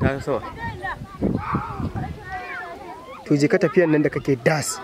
ta sama to je ka tafiyan nan da kake das.